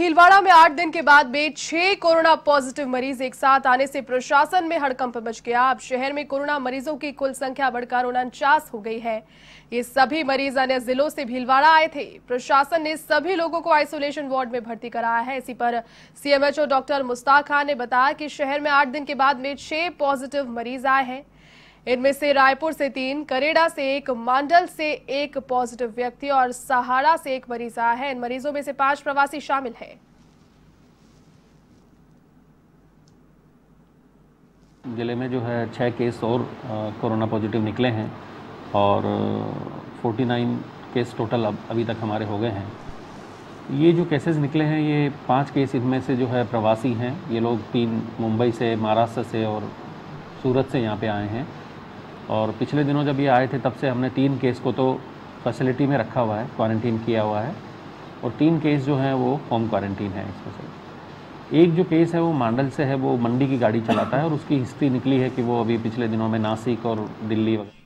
भीलवाड़ा में आठ दिन के बाद में छह कोरोना पॉजिटिव मरीज़ एक साथ आने से प्रशासन में हड़कंप मच गया। अब शहर में कोरोना मरीजों की कुल संख्या बढ़कर उनचास हो गई है। ये सभी मरीज़ अन्य जिलों से भीलवाड़ा आए थे। प्रशासन ने सभी लोगों को आइसोलेशन वार्ड में भर्ती कराया है। इसी पर सीएमएचओ डॉक्टर मुस्ताक खान ने बताया कि शहर में आठ दिन के बाद में छह पॉजिटिव मरीज़ आए हैं। इनमें से रायपुर से तीन, करेड़ा से एक, मांडल से एक पॉजिटिव व्यक्ति और सहारा से एक मरीज़ आया है। इन मरीजों में से पाँच प्रवासी शामिल हैं। ज़िले में जो है छः केस और कोरोना पॉजिटिव निकले हैं और फोर्टी नाइन केस टोटल अब, अभी तक हमारे हो गए हैं। ये जो केसेस निकले हैं, ये पाँच केस इनमें से जो है प्रवासी हैं। ये लोग तीन मुंबई से, महाराष्ट्र से और सूरत से यहाँ पे आए हैं। और पिछले दिनों जब ये आए थे, तब से हमने तीन केस को तो फैसिलिटी में रखा हुआ है क्वारंटीन किया हुआ है। और तीन केस जो हैं, वो होम क्वारंटीन है इसमें से। एक जो केस है, वो मांडल से है, वो मंडी की गाड़ी चलाता है और उसकी हिस्ट्री निकली है कि वो अभी पिछले दिनों में नासिक और दिल्ली वगैरह